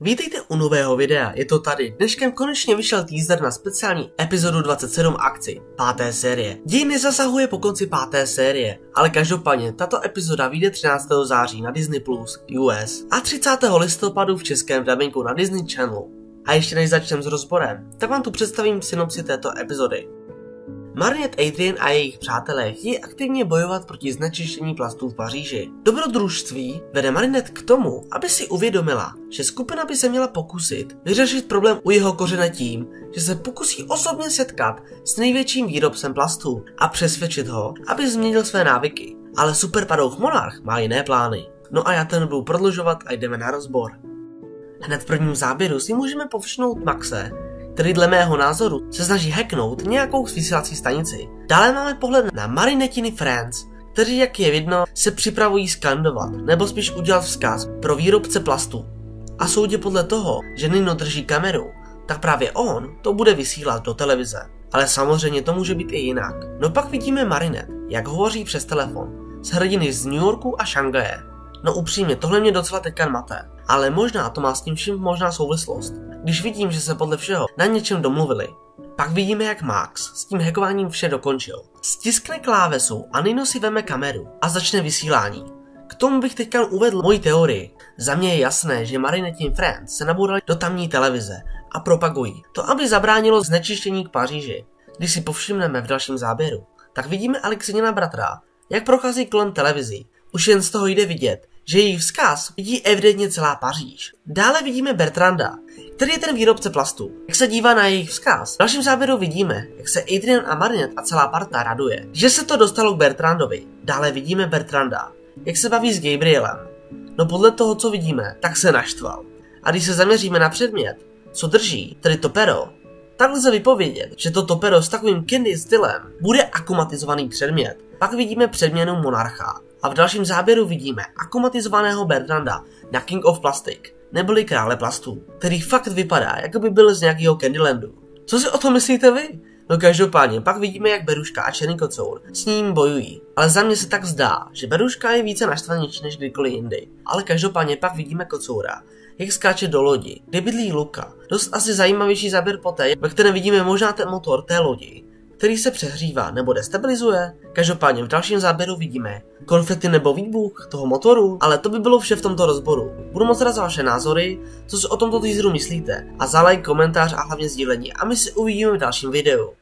Vítejte u nového videa, je to tady. Dneškem konečně vyšel teaser na speciální epizodu 27 akci, páté série. Děj nezasahuje po konci páté série, ale každopádně tato epizoda vyjde 13. září na Disney Plus US a 30. listopadu v českém dubbingu na Disney Channel. A ještě než začneme s rozborem, tak vám tu představím synopsi této epizody. Marinette Adrian a jejich přátelé chtějí aktivně bojovat proti znečištění plastů v Paříži. Dobrodružství vede Marinette k tomu, aby si uvědomila, že skupina by se měla pokusit vyřešit problém u jeho kořene tím, že se pokusí osobně setkat s největším výrobcem plastů a přesvědčit ho, aby změnil své návyky. Ale superpadouch monarch má jiné plány. No a já ten budu prodlužovat a jdeme na rozbor. Hned v prvním záběru si můžeme povšimnout Maxe, který dle mého názoru se snaží hacknout nějakou vysílací stanici. Dále máme pohled na Marinetiny Friends, kteří, jak je vidno, se připravují skandovat, nebo spíš udělat vzkaz pro výrobce plastu. A soudě podle toho, že Nino drží kameru, tak právě on to bude vysílat do televize. Ale samozřejmě to může být i jinak. No pak vidíme Marinette, jak hovoří přes telefon s hrdiny z New Yorku a Šangaje. No upřímně, tohle mě docela teďka mate. Ale možná to má s tím vším možná souvislost. Když vidím, že se podle všeho na něčem domluvili, pak vidíme, jak Max s tím hackováním vše dokončil. Stiskne klávesu a Nino si veme kameru a začne vysílání. K tomu bych teďka uvedl moji teorii. Za mě je jasné, že Marinette Friends se nabourali do tamní televize a propagují. To, aby zabránilo znečištění k Paříži. Když si povšimneme v dalším záběru, tak vidíme Alexinina bratra, jak prochází kolem televizí. Už jen z toho jde vidět, že jejich vzkaz vidí evidentně celá Paříž. Dále vidíme Bertranda, který je ten výrobce plastu. Jak se dívá na jejich vzkaz. V dalším záběru vidíme, jak se Adrian a Marinette a celá parta raduje, že se to dostalo k Bertrandovi. Dále vidíme Bertranda, jak se baví s Gabrielem. No podle toho, co vidíme, tak se naštval. A když se zaměříme na předmět, co drží, tedy to pero, tak lze vypovědět, že toto pero s takovým candy stylem bude akumatizovaný předmět. Pak vidíme předměnu monarcha, a v dalším záběru vidíme akumatizovaného Bertranda na King of Plastic, neboli krále plastů, který fakt vypadá, jako by byl z nějakého Candylandu. Co si o tom myslíte vy? No každopádně, pak vidíme, jak Beruška a Černý kocour s ním bojují. Ale za mě se tak zdá, že Beruška je více naštvanější než kdykoliv jindy. Ale každopádně pak vidíme kocoura, jak skáče do lodi, kde bydlí Luka. Dost asi zajímavější záběr poté, ve kterém vidíme možná ten motor té lodi, který se přehřívá nebo destabilizuje. Každopádně v dalším záběru vidíme konfety nebo výbuch toho motoru, ale to by bylo vše v tomto rozboru. Budu moc rád za vaše názory, co si o tomto teaseru myslíte a za like, komentář a hlavně sdílení a my se uvidíme v dalším videu.